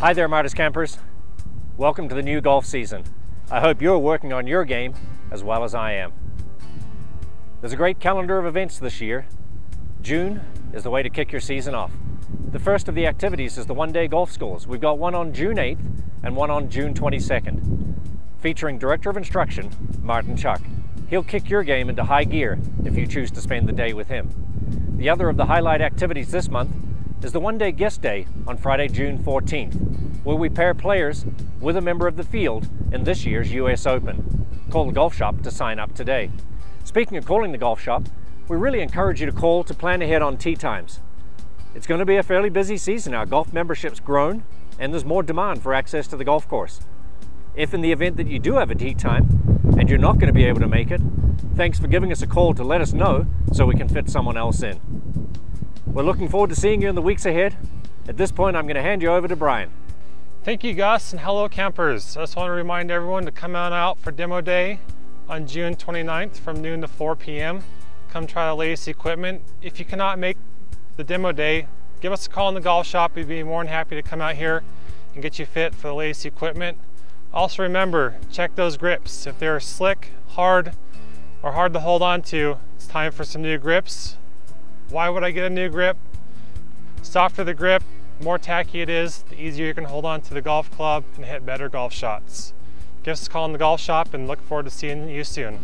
Hi there, Martis campers. Welcome to the new golf season. I hope you're working on your game as well as I am. There's a great calendar of events this year. June is the way to kick your season off. The first of the activities is the one-day golf schools. We've got one on June 8th and one on June 22nd, featuring Director of Instruction, Martin Chuck. He'll kick your game into high gear if you choose to spend the day with him. The other of the highlight activities this month is the one-day guest day on Friday, June 14th, where we pair players with a member of the field in this year's US Open. Call the golf shop to sign up today. Speaking of calling the golf shop, we really encourage you to call to plan ahead on tee times. It's going to be a fairly busy season. Our golf membership's grown and there's more demand for access to the golf course. If in the event that you do have a tee time and you're not going to be able to make it, thanks for giving us a call to let us know so we can fit someone else in. We're looking forward to seeing you in the weeks ahead. At this point, I'm going to hand you over to Brian. Thank you, Gus, and hello, campers. I just want to remind everyone to come on out for demo day on June 29th from noon to 4 p.m. Come try the latest equipment. If you cannot make the demo day, give us a call in the golf shop. We'd be more than happy to come out here and get you fit for the latest equipment. Also remember, check those grips. If they're slick, hard, or hard to hold on to, it's time for some new grips. Why would I get a new grip? Softer the grip, more tacky it is, the easier you can hold on to the golf club and hit better golf shots. Give us a call in the golf shop and look forward to seeing you soon.